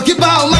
Toque palma